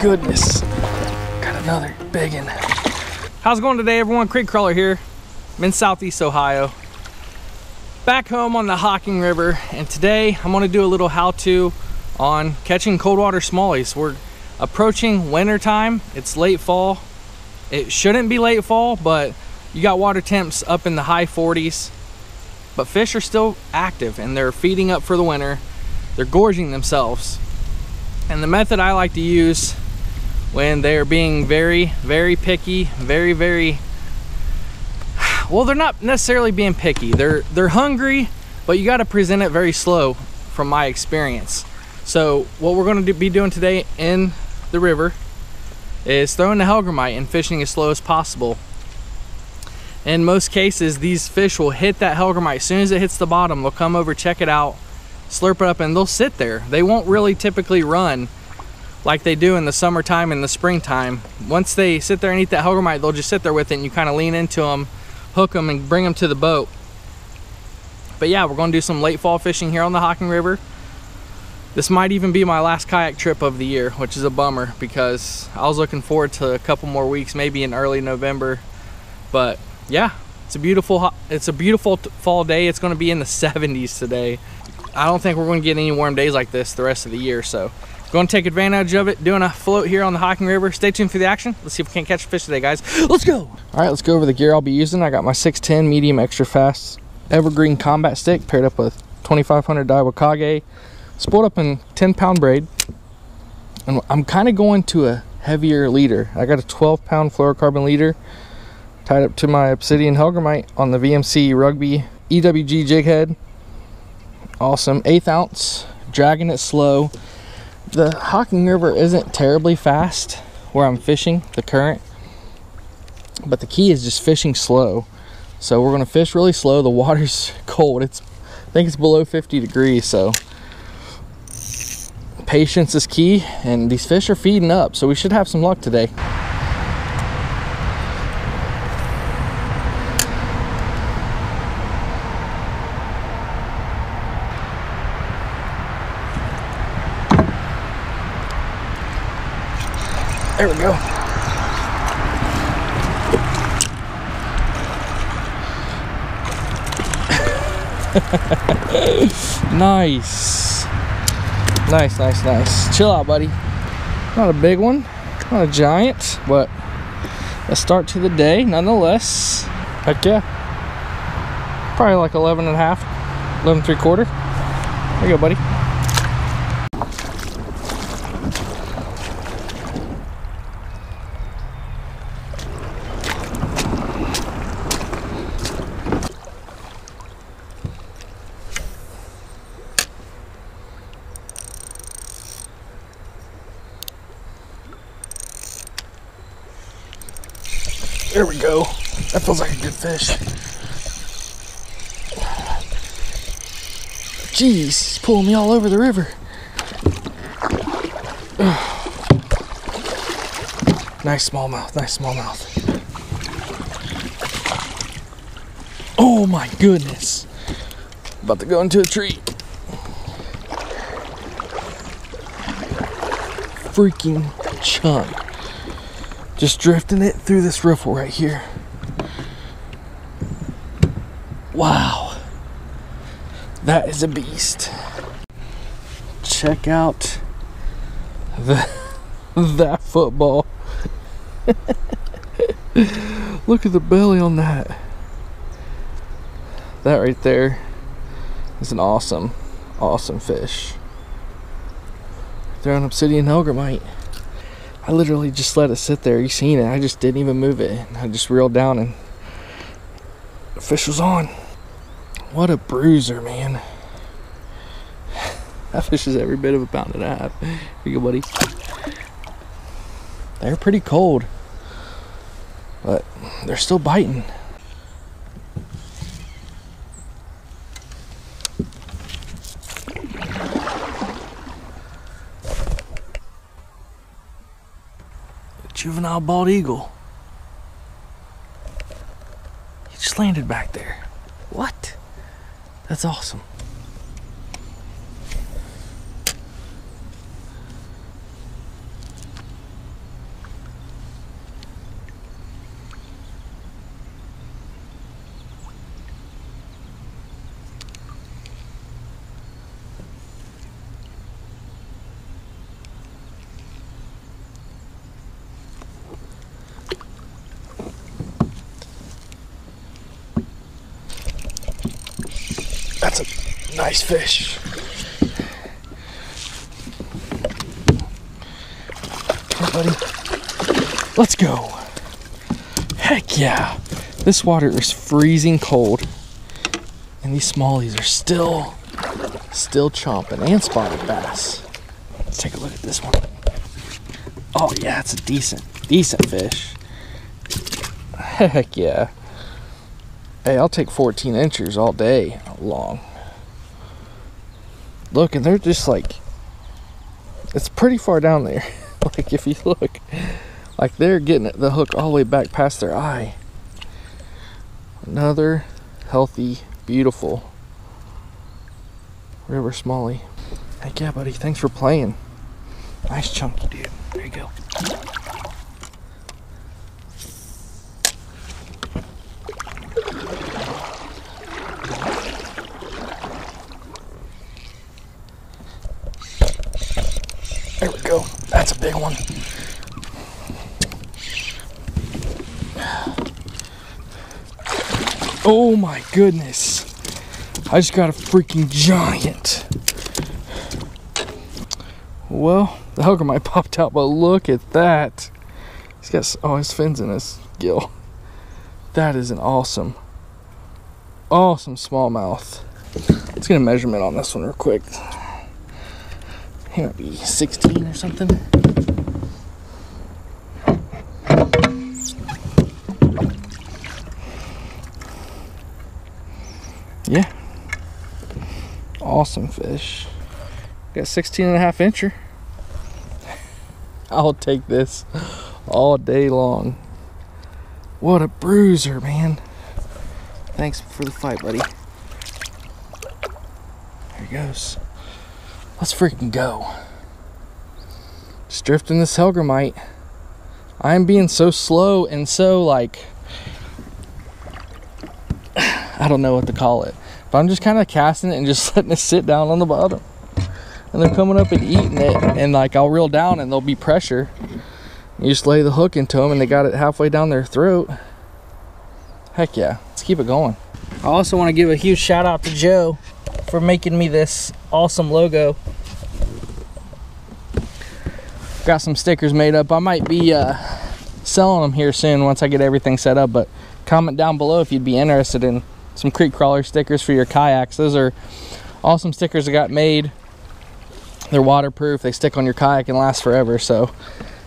Goodness. Got another big one. How's it going today everyone? Creek Crawler here. I'm in Southeast Ohio. Back home on the Hocking River and today I'm gonna do a little how-to on catching cold water smallies. We're approaching winter time. It's late fall. It shouldn't be late fall, but you got water temps up in the high 40s. But fish are still active and they're feeding up for the winter. They're gorging themselves. And the method I like to use when they're being very, very picky, very, very, well, they're not necessarily being picky. They're, they're hungry, but you got to present it very slow from my experience. So what we're going to be doing today in the river is throwing the hellgrammite and fishing as slow as possible. In most cases, these fish will hit that hellgrammite. As soon as it hits the bottom, they'll come over, check it out, slurp it up, and they'll sit there. They won't really typically run like they do in the summertime and the springtime. Once they sit there and eat that hellgrammite, they'll just sit there with it and you kind of lean into them, hook them, and bring them to the boat. But yeah, we're going to do some late fall fishing here on the Hocking River. This might even be my last kayak trip of the year, which is a bummer because I was looking forward to a couple more weeks, maybe in early November. But yeah, it's a beautiful it's a beautiful fall day. It's going to be in the 70s today. I don't think we're going to get any warm days like this the rest of the year, so going to take advantage of it, doing a float here on the Hocking River. Stay tuned for the action. Let's see if we can't catch a fish today, guys. Let's go. All right, let's go over the gear I'll be using. I got my 610 medium extra fast evergreen combat stick paired up with 2500 Daiwa Kage spooled up in 10 pound braid and I'm kind of going to a heavier leader I got a 12 pound fluorocarbon leader tied up to my obsidian hellgrammite on the VMC rugby EWG jig head awesome eighth ounce dragging it slow the Hocking River isn't terribly fast where I'm fishing the current but the key is just fishing slow. So we're gonna fish really slow. The water's cold. It's I think it's below 50 degrees so patience is key and these fish are feeding up so we should have some luck today there we go nice Nice, nice, nice. Chill out, buddy. Not a big one, not a giant, but a start to the day nonetheless. Heck yeah. Probably like 11 and a half, 11 three quarter. There you go, buddy. There we go. That feels like a good fish. Jeez, he's pulling me all over the river. nice smallmouth, nice smallmouth. Oh my goodness. About to go into a tree. Freaking chunk just drifting it through this riffle right here. Wow. That is a beast. Check out the, that football. Look at the belly on that. That right there is an awesome, awesome fish. They're an obsidian hellgrammite. I literally just let it sit there. You seen it. I just didn't even move it. And I just reeled down and the fish was on. What a bruiser, man. That fish is every bit of a pound and a half. Here you go, buddy. They're pretty cold. But they're still biting. Juvenile bald eagle. He just landed back there. What? That's awesome. Nice fish. Buddy. Let's go. Heck yeah. This water is freezing cold. And these smallies are still, still chomping. And spotted bass. Let's take a look at this one. Oh yeah, it's a decent, decent fish. Heck yeah. Hey, I'll take 14 inches all day long. Look, and they're just like, it's pretty far down there. like if you look, like they're getting the hook all the way back past their eye. Another healthy, beautiful river smalley Heck yeah, buddy. Thanks for playing. Nice chunky dude. There you go. There we go. That's a big one. Oh my goodness. I just got a freaking giant. Well, the hellgrammite popped out, but look at that. He's got oh his fins in his gill. That is an awesome, awesome smallmouth. Let's get a measurement on this one real quick. He might be 16 or something. Yeah. Awesome fish. Got 16 and a half incher. I'll take this all day long. What a bruiser, man. Thanks for the fight, buddy. There he goes. Let's freaking go. Just drifting this hellgrammite. I'm being so slow and so like I don't know what to call it. But I'm just kind of casting it and just letting it sit down on the bottom. And they're coming up and eating it and like I'll reel down and there'll be pressure. You just lay the hook into them and they got it halfway down their throat. Heck yeah, let's keep it going. I also want to give a huge shout out to Joe for making me this awesome logo. Got some stickers made up. I might be uh, selling them here soon once I get everything set up, but comment down below if you'd be interested in some creek crawler stickers for your kayaks. Those are awesome stickers I got made. They're waterproof. They stick on your kayak and last forever. So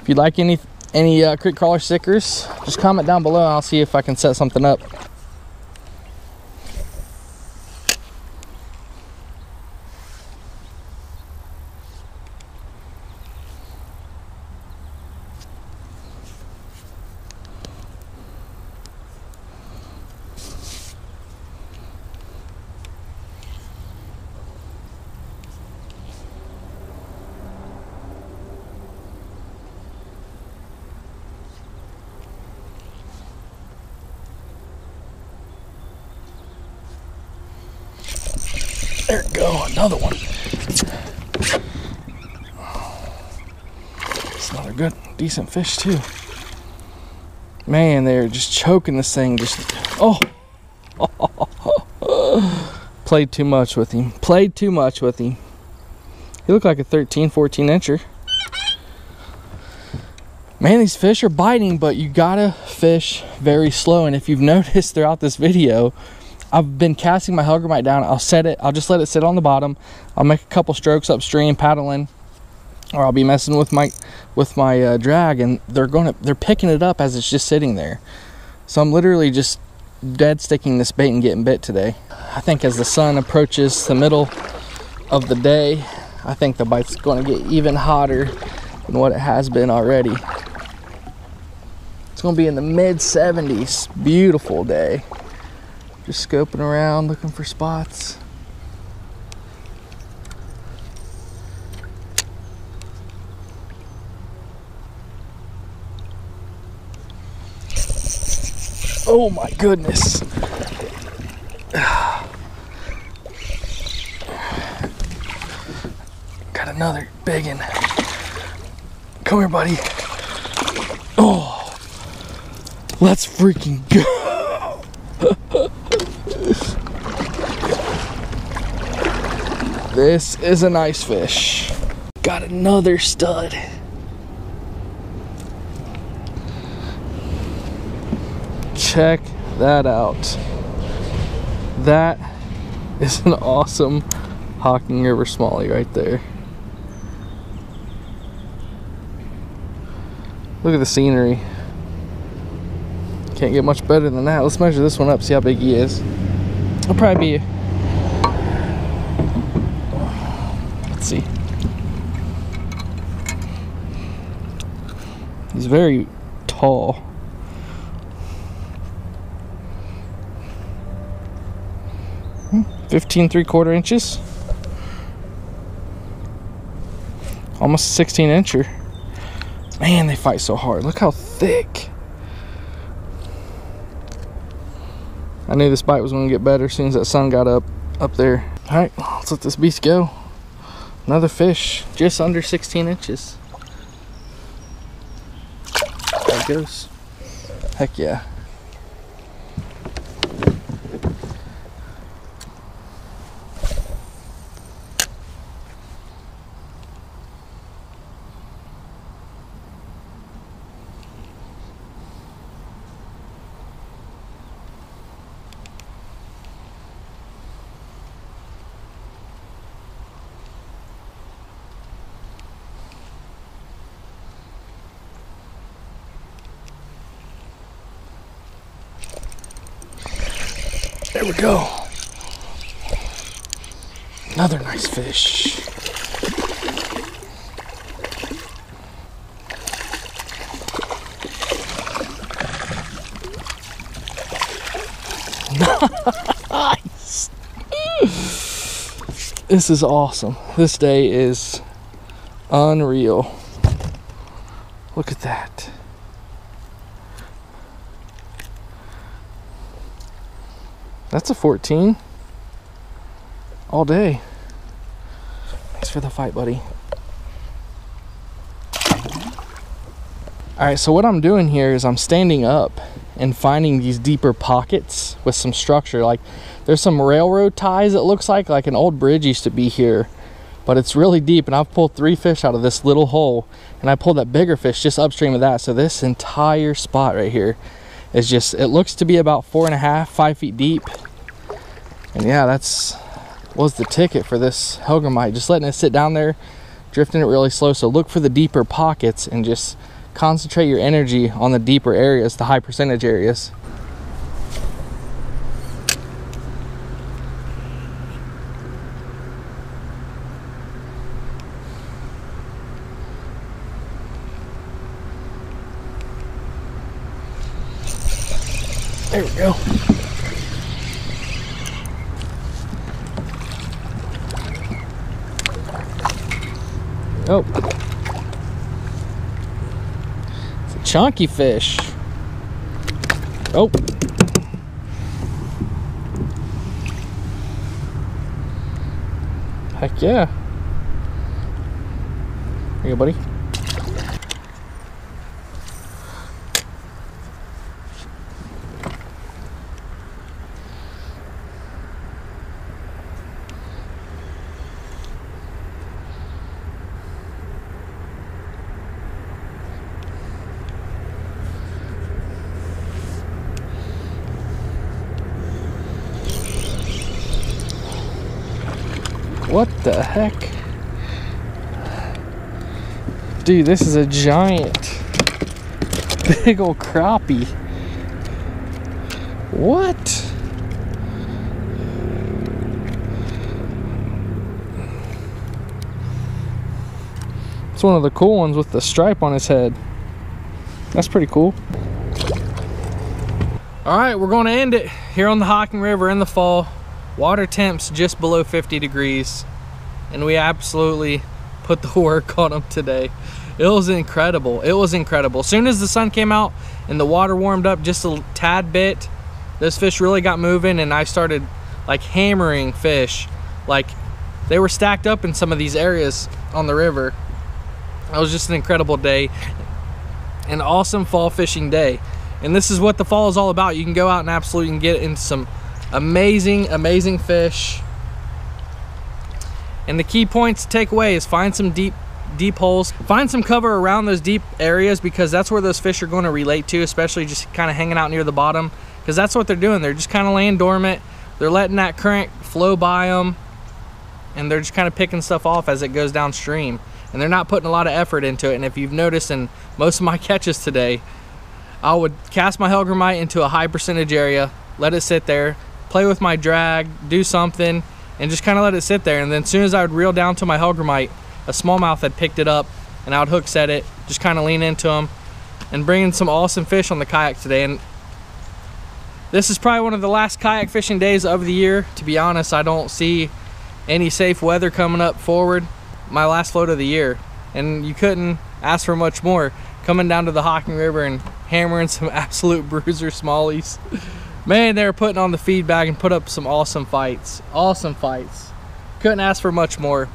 if you'd like any any uh, creek crawler stickers, just comment down below and I'll see if I can set something up. Go, another one. It's another good, decent fish too. Man, they're just choking this thing. Just oh, played too much with him. Played too much with him. He looked like a 13, 14 incher. Man, these fish are biting, but you gotta fish very slow. And if you've noticed throughout this video, I've been casting my hellgrammite down. I'll set it, I'll just let it sit on the bottom. I'll make a couple strokes upstream, paddling, or I'll be messing with my with my uh, drag, and they're going to they're picking it up as it's just sitting there. So I'm literally just dead sticking this bait and getting bit today. I think as the sun approaches the middle of the day, I think the bite's going to get even hotter than what it has been already. It's going to be in the mid 70s. Beautiful day. Just scoping around, looking for spots. Oh my goodness. Got another big one. Come here, buddy. Oh, let's freaking go. This is a nice fish. Got another stud. Check that out. That is an awesome Hocking River Smalley right there. Look at the scenery. Can't get much better than that. Let's measure this one up, see how big he is. He'll probably be, let's see. He's very tall. Hmm, 15 three quarter inches. Almost 16 incher. Man, they fight so hard. Look how thick. I knew this bite was going to get better as soon as that sun got up up there. All right, let's let this beast go. Another fish, just under 16 inches. There it goes. Heck yeah. There we go. Another nice fish. nice. This is awesome. This day is unreal. Look at that. That's a 14. All day. Thanks for the fight, buddy. All right, so what I'm doing here is I'm standing up and finding these deeper pockets with some structure. Like there's some railroad ties it looks like, like an old bridge used to be here, but it's really deep and I've pulled three fish out of this little hole and I pulled that bigger fish just upstream of that. So this entire spot right here is just, it looks to be about four and a half, five feet deep. And yeah, that's was the ticket for this hellgrammite. Just letting it sit down there, drifting it really slow. So look for the deeper pockets and just concentrate your energy on the deeper areas, the high percentage areas. There we go. Oh. It's a chunky fish. Oh. Heck yeah. Here you go, buddy. What the heck? Dude, this is a giant, big old crappie. What? It's one of the cool ones with the stripe on his head. That's pretty cool. All right, we're going to end it here on the Hocking River in the fall. Water temps just below 50 degrees and we absolutely put the work on them today. It was incredible. It was incredible. As soon as the sun came out and the water warmed up just a tad bit, those fish really got moving and I started like hammering fish. Like they were stacked up in some of these areas on the river. It was just an incredible day. An awesome fall fishing day. And this is what the fall is all about. You can go out and absolutely get into some amazing, amazing fish. And the key points to take away is find some deep deep holes. Find some cover around those deep areas because that's where those fish are going to relate to, especially just kind of hanging out near the bottom because that's what they're doing. They're just kind of laying dormant. They're letting that current flow by them and they're just kind of picking stuff off as it goes downstream. And they're not putting a lot of effort into it. And if you've noticed in most of my catches today, I would cast my Hellgrammite into a high percentage area, let it sit there, play with my drag, do something, and just kind of let it sit there. And then as soon as I would reel down to my Hellgrammite, a smallmouth had picked it up and I would hook set it, just kind of lean into them and bringing some awesome fish on the kayak today. And this is probably one of the last kayak fishing days of the year. To be honest, I don't see any safe weather coming up forward. My last float of the year. And you couldn't ask for much more. Coming down to the Hocking River and hammering some absolute bruiser smallies. Man, they were putting on the feed bag and put up some awesome fights. Awesome fights. Couldn't ask for much more.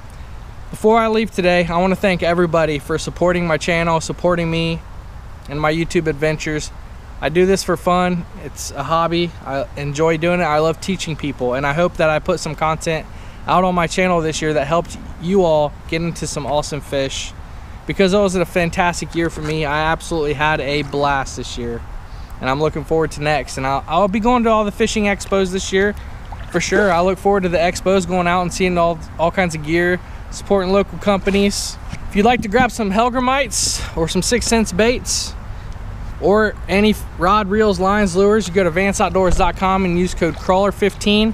Before I leave today, I want to thank everybody for supporting my channel, supporting me and my YouTube adventures. I do this for fun. It's a hobby. I enjoy doing it. I love teaching people and I hope that I put some content out on my channel this year that helped you all get into some awesome fish because it was a fantastic year for me. I absolutely had a blast this year and I'm looking forward to next. And I'll, I'll be going to all the fishing expos this year for sure. I look forward to the expos going out and seeing all, all kinds of gear supporting local companies. If you'd like to grab some Hellgrammites or some 6th Sense baits or any rod, reels, lines, lures, you go to vanceoutdoors.com and use code CRAWLER15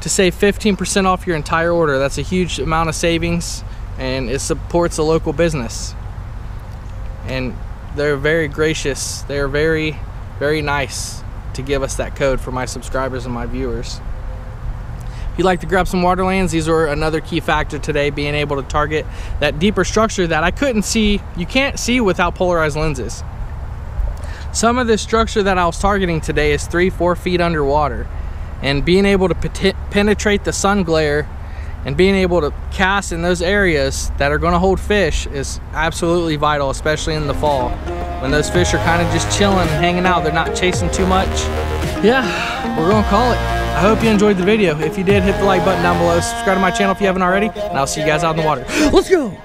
to save 15% off your entire order. That's a huge amount of savings and it supports a local business. And they're very gracious. They're very, very nice to give us that code for my subscribers and my viewers. If you'd like to grab some waterlands, these were another key factor today, being able to target that deeper structure that I couldn't see, you can't see without polarized lenses. Some of the structure that I was targeting today is three, four feet underwater. And being able to penetrate the sun glare and being able to cast in those areas that are gonna hold fish is absolutely vital, especially in the fall. When those fish are kind of just chilling and hanging out, they're not chasing too much. Yeah, we're gonna call it. I hope you enjoyed the video. If you did, hit the like button down below. Subscribe to my channel if you haven't already. And I'll see you guys out in the water. Let's go!